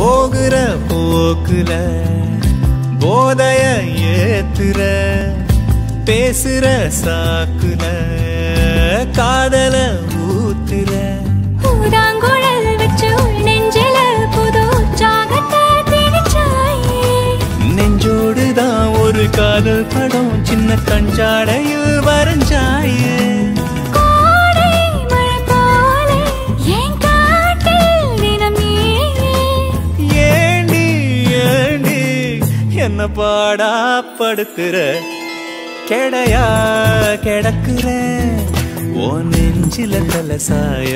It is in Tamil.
போகிற போக்குல போதைய ஏத்துற பேசுற சாக்குல காதல ஊத்துற ஊதாங்குழல் வச்சு நெஞ்சில புது. நெஞ்சோடுதான் ஒரு காதல் படம் சின்ன கஞ்சாடையில் வரைஞ்சாயே என்ன பாடா படுத்துற கெடையா கிடக்குற? ஓ நெஞ்சில தலசாய